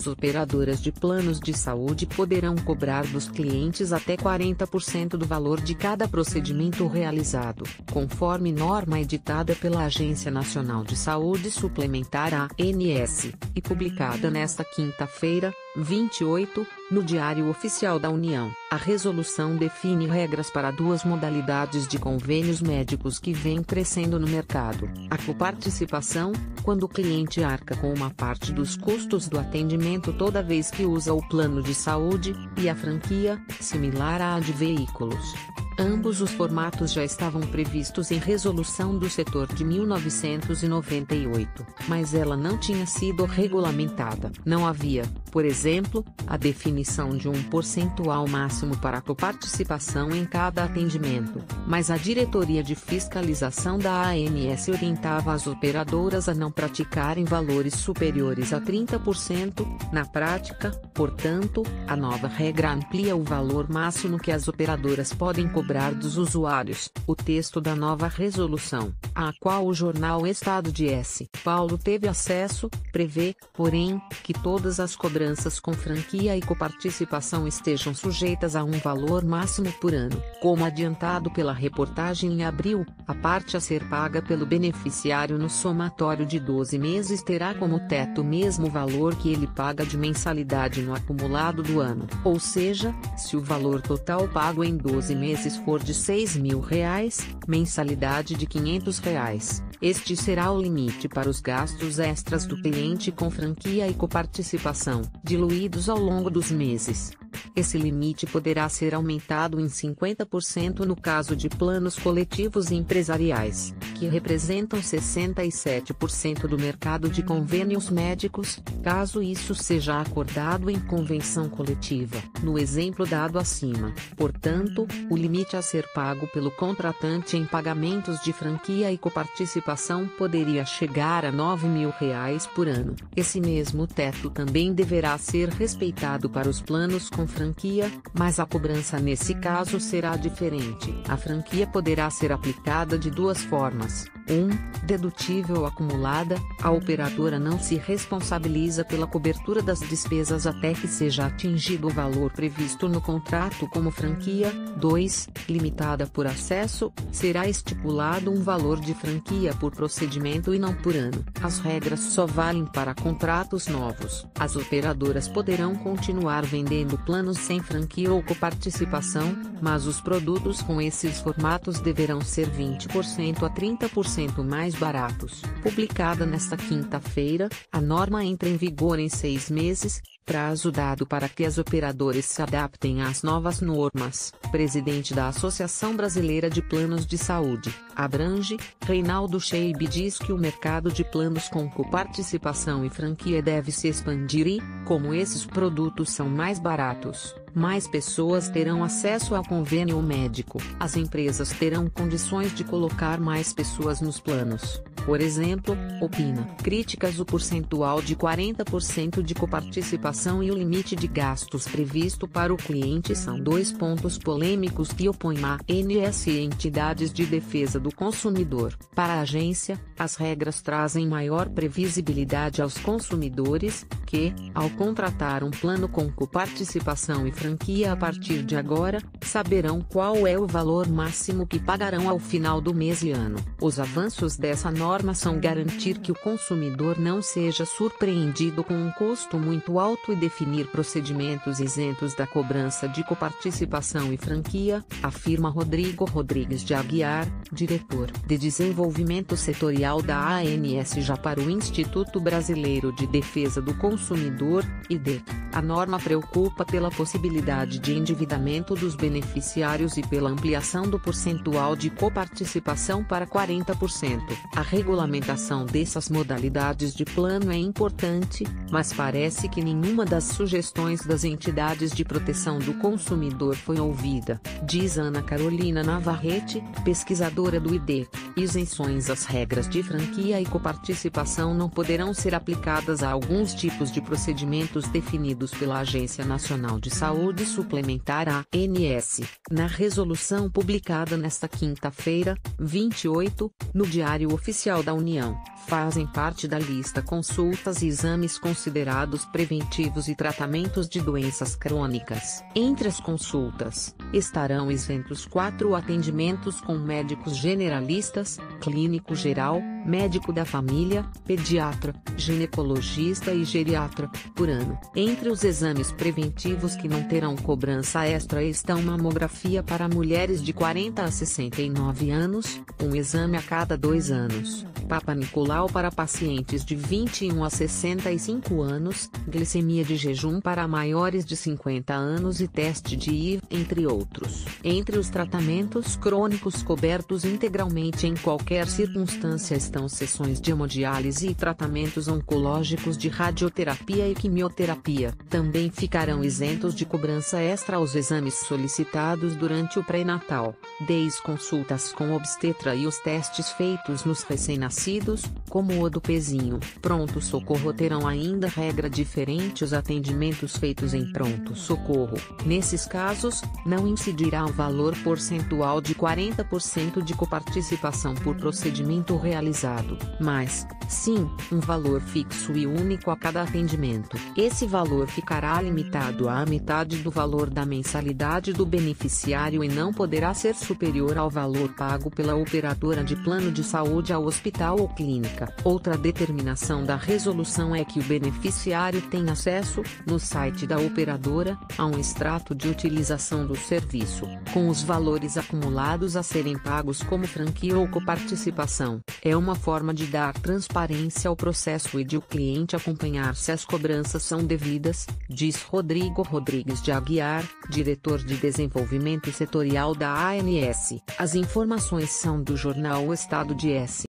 As operadoras de planos de saúde poderão cobrar dos clientes até 40% do valor de cada procedimento realizado, conforme norma editada pela Agência Nacional de Saúde Suplementar ANS, e publicada nesta quinta-feira, 28, no Diário Oficial da União. A resolução define regras para duas modalidades de convênios médicos que vêm crescendo no mercado: a coparticipação, quando o cliente arca com uma parte dos custos do atendimento toda vez que usa o plano de saúde, e a franquia, similar à de veículos. Ambos os formatos já estavam previstos em resolução do setor de 1998, mas ela não tinha sido regulamentada. Não havia, por exemplo, a definição de um percentual máximo para a coparticipação em cada atendimento, mas a Diretoria de Fiscalização da ANS orientava as operadoras a não praticarem valores superiores a 30%. Na prática, portanto, a nova regra amplia o valor máximo que as operadoras podem cobrar cobrar dos usuários. O texto da nova resolução, a qual o jornal Estado de S. Paulo teve acesso, prevê, porém, que todas as cobranças com franquia e coparticipação estejam sujeitas a um valor máximo por ano. Como adiantado pela reportagem em abril, a parte a ser paga pelo beneficiário no somatório de 12 meses terá como teto o mesmo valor que ele paga de mensalidade no acumulado do ano. Ou seja, se o valor total pago em 12 meses for de 6 mil reais, mensalidade de 500 reais. Este será o limite para os gastos extras do cliente com franquia e coparticipação, diluídos ao longo dos meses. Esse limite poderá ser aumentado em 50% no caso de planos coletivos e empresariais, que representam 67% do mercado de convênios médicos, caso isso seja acordado em convenção coletiva, no exemplo dado acima. Portanto, o limite a ser pago pelo contratante em pagamentos de franquia e coparticipação poderia chegar a 9 mil reais por ano. Esse mesmo teto também deverá ser respeitado para os planos com franquia, mas a cobrança nesse caso será diferente. A franquia poderá ser aplicada de duas formas. 1. Dedutível acumulada, a operadora não se responsabiliza pela cobertura das despesas até que seja atingido o valor previsto no contrato como franquia. 2. Limitada por acesso, será estipulado um valor de franquia por procedimento e não por ano. As regras só valem para contratos novos. As operadoras poderão continuar vendendo planos sem franquia ou coparticipação, mas os produtos com esses formatos deverão ser 20% a 30% mais baratos. Publicada nesta quinta-feira, a norma entra em vigor em seis meses, prazo dado para que as operadoras se adaptem às novas normas. Presidente da Associação Brasileira de Planos de Saúde, Abrange, Reinaldo Scheib diz que o mercado de planos com coparticipação e franquia deve se expandir e, como esses produtos são mais baratos, mais pessoas terão acesso ao convênio médico. As empresas terão condições de colocar mais pessoas nos planos. Por exemplo, opina. Críticas o percentual de 40% de coparticipação e o limite de gastos previsto para o cliente são dois pontos polêmicos que opõem a ANS e entidades de defesa do consumidor. Para a agência, as regras trazem maior previsibilidade aos consumidores, que, ao contratar um plano com coparticipação e franquia a partir de agora, saberão qual é o valor máximo que pagarão ao final do mês e ano. Os avanços dessa norma são garantir que o consumidor não seja surpreendido com um custo muito alto e definir procedimentos isentos da cobrança de coparticipação e franquia, afirma Rodrigo Rodrigues de Aguiar, diretor de desenvolvimento setorial da ANS já para o Instituto Brasileiro de Defesa do Consumidor, IDEC. A norma preocupa pela possibilidade de endividamento dos beneficiários e pela ampliação do percentual de coparticipação para 40%. A regulamentação dessas modalidades de plano é importante, mas parece que nenhum nenhuma das sugestões das entidades de proteção do consumidor foi ouvida, diz Ana Carolina Navarrete, pesquisadora do ID. Isenções às regras de franquia e coparticipação não poderão ser aplicadas a alguns tipos de procedimentos definidos pela Agência Nacional de Saúde Suplementar ANS, na resolução publicada nesta quinta-feira, 28, no Diário Oficial da União, fazem parte da lista consultas e exames considerados preventivos e tratamentos de doenças crônicas. Entre as consultas, estarão isentos quatro atendimentos com médicos generalistas, clínico geral, médico da família, pediatra, ginecologista e geriatra, por ano. Entre os exames preventivos que não terão cobrança extra estão mamografia para mulheres de 40 a 69 anos, um exame a cada dois anos, Papa Nicolau para pacientes de 21 a 65 anos, glicemia de jejum para maiores de 50 anos e teste de IV, entre outros. Entre os tratamentos crônicos cobertos integralmente em qualquer circunstância estão sessões de hemodiálise e tratamentos oncológicos de radioterapia e quimioterapia. Também ficarão isentos de cobrança extra os exames solicitados durante o pré-natal, desde consultas com obstetra e os testes feitos nos recém-nascidos, como o do pezinho. Pronto socorro terão ainda regra diferente os atendimentos feitos em pronto socorro. Nesses casos, não incidirá o valor percentual de 40% de coparticipação por procedimento realizado, mas, sim, um valor fixo e único a cada atendimento. Esse valor ficará limitado à metade do valor da mensalidade do beneficiário e não poderá ser superior ao valor pago pela operadora de plano de saúde ao hospital ou clínica. Outra determinação da resolução é que o beneficiário tem acesso, no site da operadora, a um extrato de utilização do serviço, com os valores acumulados a serem pagos como franquia ou coparticipação. É uma forma de dar transparência ao processo e de o cliente acompanhar se as cobranças são devidas, diz Rodrigo Rodrigues de Aguiar, diretor de desenvolvimento setorial da ANS. As informações são do jornal Estado de S.